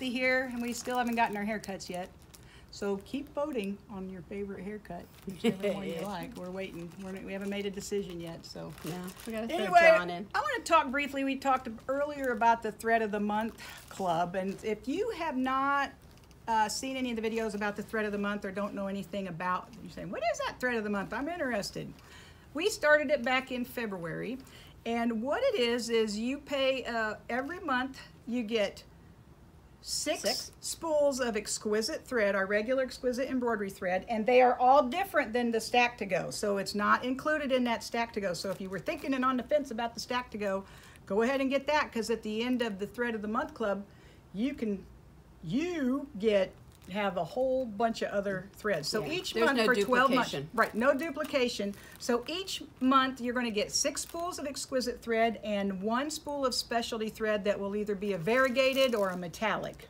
Kathy here, and we still haven't gotten our haircuts yet. So keep voting on your favorite haircut, whichever one you like. We're waiting. We're, we haven't made a decision yet, so. yeah, we gotta throw Anyway, in. I want to talk briefly. We talked earlier about the Thread of the Month Club, and if you have not uh, seen any of the videos about the Thread of the Month or don't know anything about, you're saying, "What is that Thread of the Month?" I'm interested. We started it back in February, and what it is is you pay uh, every month. You get six, Six. spools of exquisite thread, our regular exquisite embroidery thread, and they are all different than the stack to go. So it's not included in that stack to go. So if you were thinking and on the fence about the stack to go, go ahead and get that because at the end of the thread of the month club, you can you get have a whole bunch of other threads. So Yeah. each There's month no for 12 months. Right, no duplication. So each month you're going to get six spools of exquisite thread and one spool of specialty thread that will either be a variegated or a metallic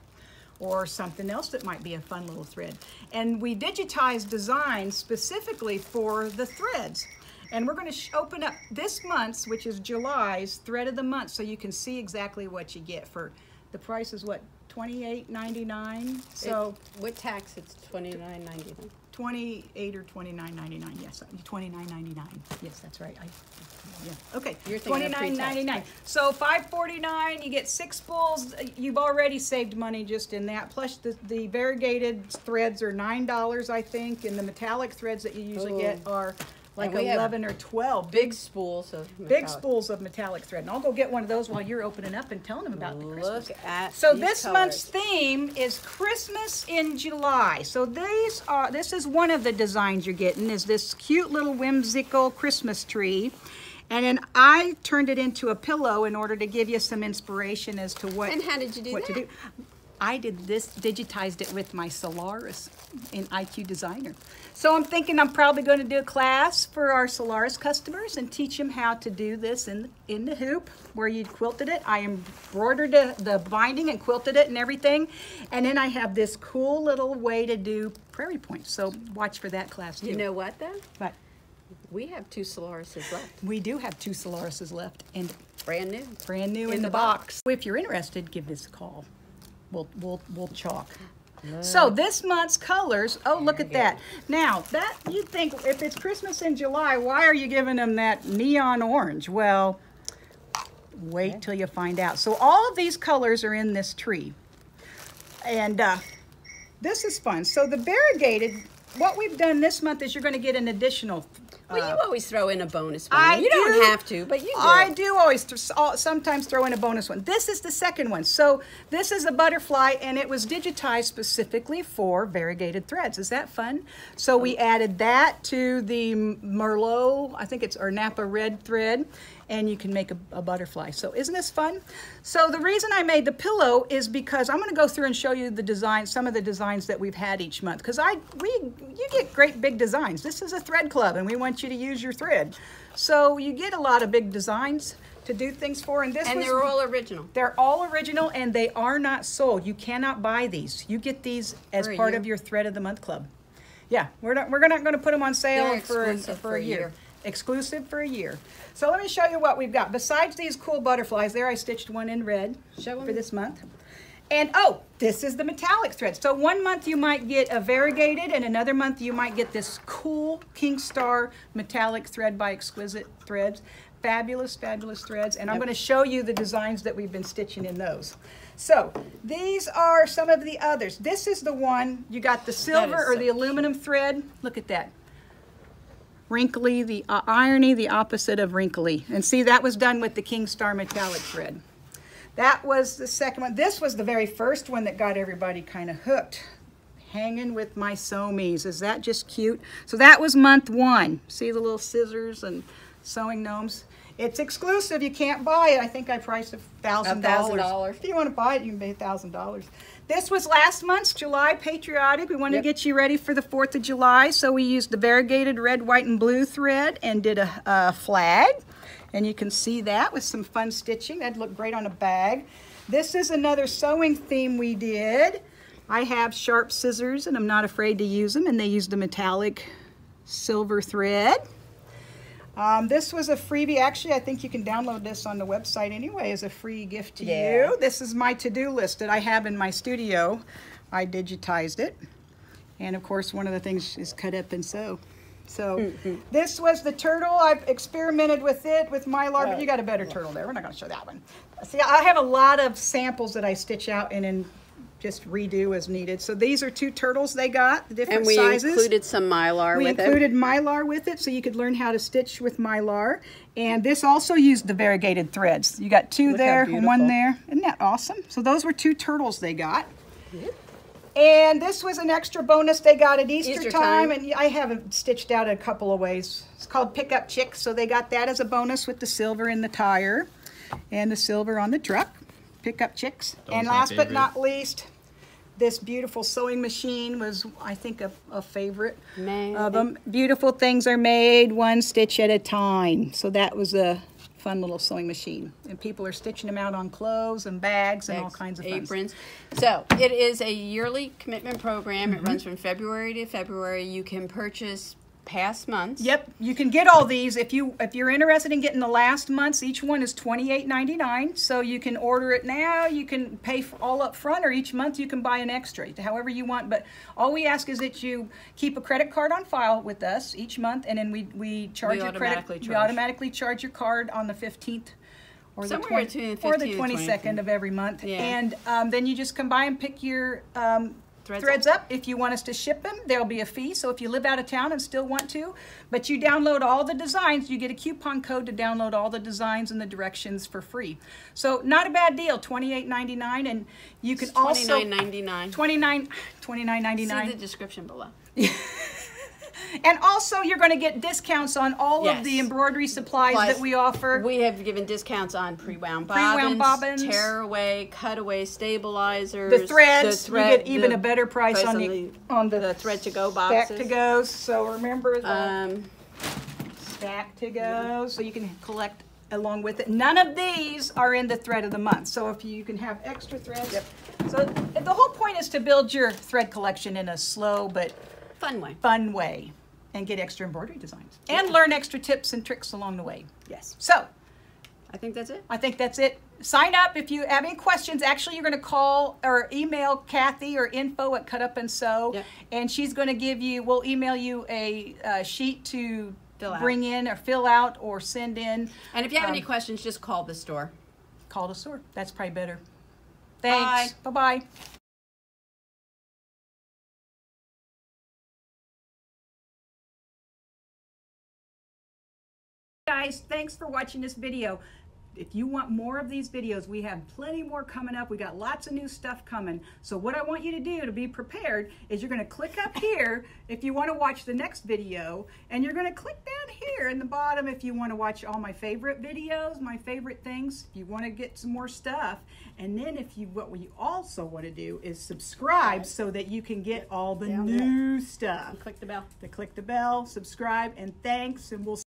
or something else that might be a fun little thread. And we digitize designs specifically for the threads. And we're going to open up this month's, which is July's thread of the month, so you can see exactly what you get for the price is what $28.99. So It- With tax, it's twenty-nine ninety-nine. 28 or 29.99 yes uh, 29.99 yes that's right I, yeah okay You're thinking of pre-tax. 29.99 so 5.49 you get six spools uh, you've already saved money just in that plus the, the variegated threads are nine dollars I think and the metallic threads that you usually get oh. are like we 11 or 12 Big spools of big metallic. spools of metallic thread and I'll go get one of those while you're opening up and telling them about the Christmas Look at so these this colors. month's theme is Christmas in July. So these are this is one of the designs you're getting is this cute little whimsical Christmas tree. And then I turned it into a pillow in order to give you some inspiration as to what And how did you do what to do. I did this, digitized it with my Solaris in IQ Designer. So I'm thinking I'm probably going to do a class for our Solaris customers and teach them how to do this in, in the hoop where you quilted it. I embroidered the, the binding and quilted it and everything. And then I have this cool little way to do prairie points. So watch for that class too. You know what though? but We have two Solarises left, we do have two Solarises left and brand new. brand new in, In the, the box. If you're interested, give this a call. We'll we'll we'll chalk. So this month's colors. Oh, look at that! Now that you'd think if it's Christmas in July, why are you giving them that neon orange? Well, wait till you find out. So all of these colors are in this tree, and uh, this is fun. So the variegated. What we've done this month is you're going to get an additional. Well, uh, you always throw in a bonus one. I you do. don't have to, but you do. I do always th- uh, sometimes throw in a bonus one. This is the second one. So this is a butterfly, and it was digitized specifically for variegated threads. Is that fun? So we added that to the Merlot, I think it's or Napa red thread, and you can make a, a butterfly. So isn't this fun? So the reason I made the pillow is because I'm going to go through and show you the design, some of the designs that we've had each month. Because I, we, you get great big designs. This is a thread club, and we want you to use your thread. So you get a lot of big designs to do things for, and this and was, they're all original. they're all original, and they are not sold. You cannot buy these. You get these as part year. of your thread of the month club. Yeah, we're not we're not going to put them on sale for exclusive for a year. Exclusive for a year. So let me show you what we've got. Besides these cool butterflies, there I stitched one in red for this month. And oh, this is the metallic thread. So one month you might get a variegated, and another month you might get this cool King Star metallic thread by Exquisite Threads. Fabulous, fabulous threads. And I'm Yep. to show you the designs that we've been stitching in those. So these are some of the others. This is the one, you got the silver or the aluminum thread. Look at that wrinkly, the uh, irony, the opposite of wrinkly. And see, that was done with the King Star metallic thread. That was the second one. This was the very first one that got everybody kind of hooked. Hanging with my Somies. Is that just cute? So that was month one. See the little scissors and sewing gnomes? It's exclusive. You can't buy it. I think I priced it thousand dollars. $1,000. If you want to buy it, you can pay thousand dollars. This was last month's July Patriotic. We wanted Yep. to get you ready for the Fourth of July, so we used the variegated red, white, and blue thread and did a, a flag. And you can see that with some fun stitching. That'd look great on a bag. This is another sewing theme we did. I have sharp scissors and I'm not afraid to use them, and they used the metallic silver thread. Um, this was a freebie. Actually, I think you can download this on the website anyway as a free gift to Yeah. you. This is my to-do list that I have in my studio. I digitized it. And of course, one of the things is cut up and sew. So this was the turtle. I've experimented with it with mylar, but you got a better turtle there. We're not going to show that one. See, I have a lot of samples that I stitch out and then just redo as needed. So these are two turtles they got, the different sizes. And we sizes. included some mylar We with included mylar with it, so you could learn how to stitch with mylar. And this also used the variegated threads. You got two Look there and one there. Isn't that awesome? So those were two turtles they got. And this was an extra bonus they got at Easter, Easter time, time. and I have it stitched out a couple of ways. It's called Pickup Chicks, so they got that as a bonus with the silver in the tire and the silver on the truck. Pickup Chicks. That and last but not least, this beautiful sewing machine was, I think, a, a favorite Man. of them. Beautiful things are made one stitch at a time. So that was a fun little sewing machine. And people are stitching them out on clothes and bags and all kinds of fun. aprons. So it is a yearly commitment program. Mm-hmm. It runs from February to February. You can purchase past months. Yep, you can get all these if you if you're interested in getting the last months. Each one is twenty eight ninety nine, so you can order it now. You can pay for all up front, or each month you can buy an extra, however you want. But all we ask is that you keep a credit card on file with us each month, and then we we charge We your credit. automatically We automatically charge your card on the fifteenth. Or Somewhere the, between the or the 15th and 22nd of every month. Yeah. And um, then you just come by and pick your um, Threads threads up. If you want us to ship them, there'll be a fee. So if you live out of town and still want to, but you download all the designs, you get a coupon code to download all the designs and the directions for free. So not a bad deal, twenty-eight ninety-nine, and you can Twenty also nine ninety nine. twenty-nine, twenty-nine See ninety-nine. the description below. And also, you're going to get discounts on all of the embroidery supplies Supplies. that we offer. We have given discounts on pre-wound bobbins, bobbins. tearaway, cutaway stabilizers, the threads, the thread- you get even a better price, on, on the, on the, the thread to go stack boxes. to goes. So remember the Um, stack to go, so you can collect along with it. None of these are in the thread of the month, so if you can have extra threads. So the whole point is to build your thread collection in a slow but fun way. fun way and get extra embroidery designs and learn extra tips and tricks along the way. Yes. So I think that's it. I think that's it. Sign up if you have any questions. Actually, you're going to call or email Kathy or info at Cut Up and Sew, Yep. and she's going to give you. We'll email you a, uh sheet to Fill out. bring in or fill out or send in. And if you have any Um, questions, just call the store. Call the store. That's probably better. Thanks. Bye bye. Guys, thanks for watching this video. If you want more of these videos, we have plenty more coming up. We got lots of new stuff coming. So what I want you to do to be prepared is you're going to click up here if you want to watch the next video, and you're going to click down here in the bottom if you want to watch all my favorite videos, my favorite things, if you want to get some more stuff. And then if you what we also want to do is subscribe so that you can get all the Down there. new stuff. Click the bell. To click the bell, subscribe, and thanks, and we'll